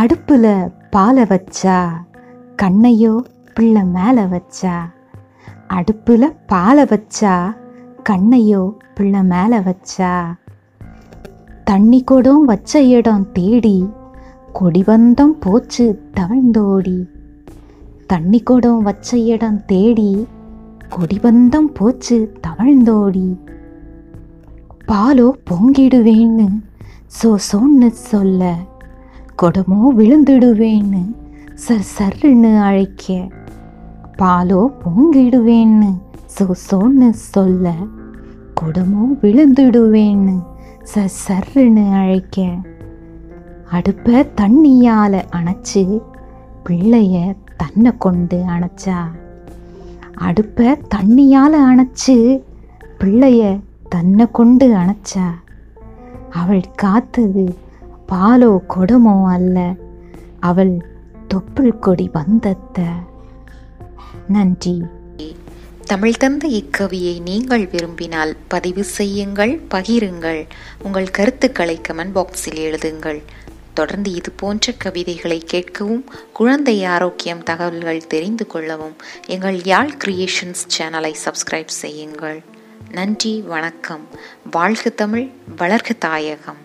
அடுப்பில் பாலை வச்சா கண்ணையோ பிள்ளை மேலே வச்சா அடுப்பில் பாலை வச்சா கண்ணையோ பிள்ளை மேலே வச்சா தண்ணி கொடம் வச்ச இடம் தேடி கொடிவந்தம் போச்சு தவழ்ந்தோடி. தண்ணி கொடம் வச்ச இடம் தேடி கொடிவந்தம் போச்சு தவழ்ந்தோடி. பாலோ பொங்கிடுவேன்னு சோ சோன்னு சொல்ல குடமோ விழுந்துடுவேன்னு சர் சர்ன்னு அழைக்க பாலோ பொங்கிடுவேன்னு சோ சோன்னு சொல்ல குடமோ விழுந்துடுவேன்னு சர் சர்ன்னு அழைக்க. அடுப்பை தண்ணியால் அணைச்சு பிள்ளைய தன்னை கொண்டு அணைச்சா அடுப்பை தண்ணியால் அணைச்சு பிள்ளைய தன்னை கொண்டு அணைச்சா அவள் காத்தது பாலோ கொடமோ அல்ல. அவள் தொப்புள் கொடி வந்தத்த. நன்றி. தமிழ் தந்த இக்கவியை நீங்கள் விரும்பினால் பதிவு செய்யுங்கள் பகிருங்கள். உங்கள் கருத்துக்களை கமெண்ட் பாக்ஸில் எழுதுங்கள். தொடர்ந்து இது போன்ற கவிதைகளை கேட்கவும் குழந்தை ஆரோக்கியம் தகவல்கள் தெரிந்து கொள்ளவும் எங்கள் யாழ் கிரியேஷன்ஸ் சேனலை சப்ஸ்கிரைப் செய்யுங்கள். நன்றி வணக்கம். வாழ்க தமிழ் வளர்க தாயகம்.